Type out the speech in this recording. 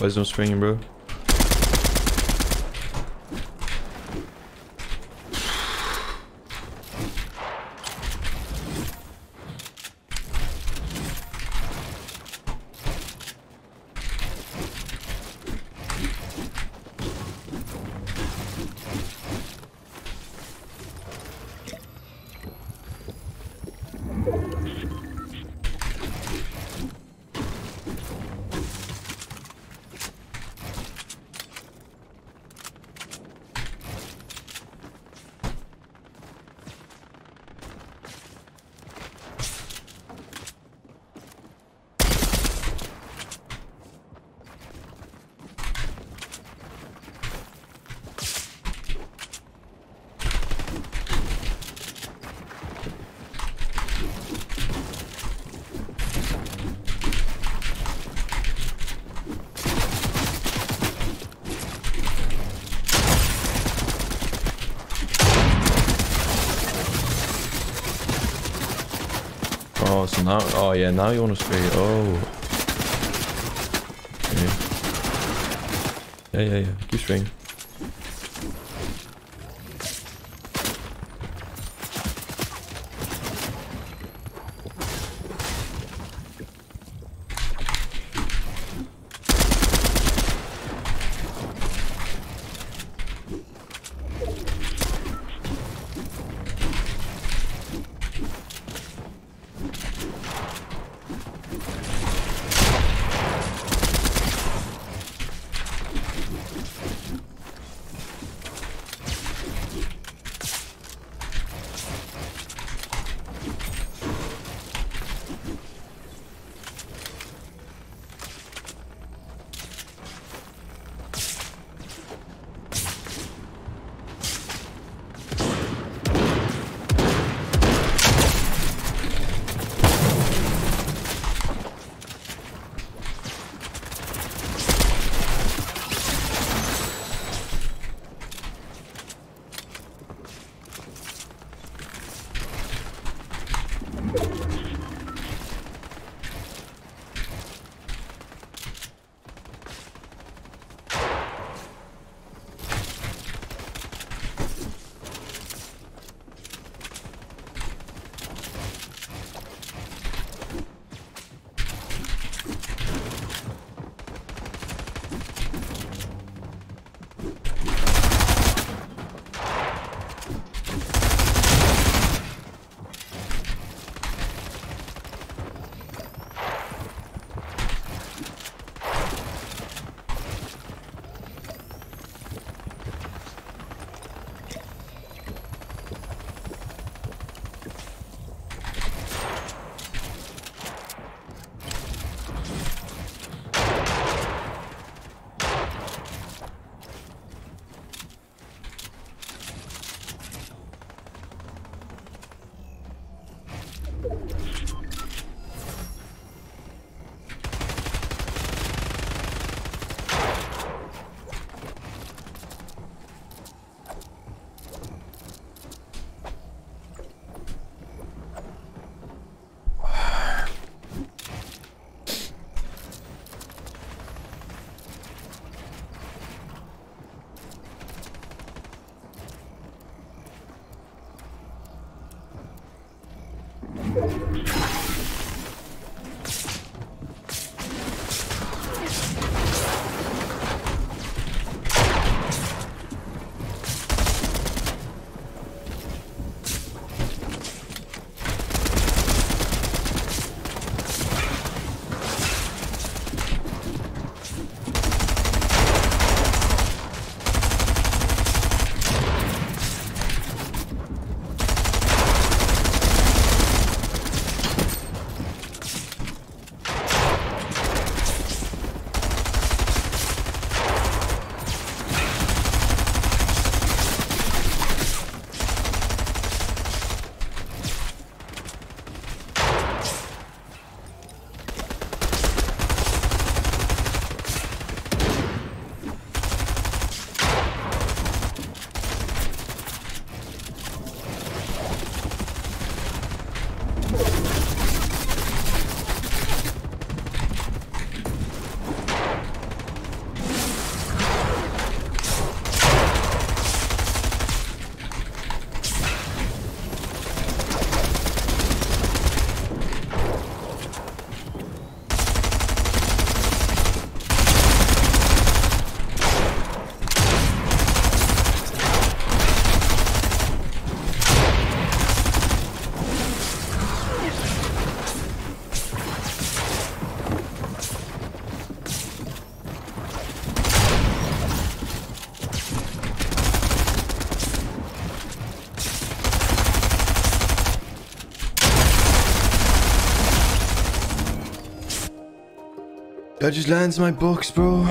Is no um swinging, bro? Now, oh yeah, now you want to spray. Oh. Okay. Yeah, yeah, yeah. Keep spraying. That just lands my box, bro.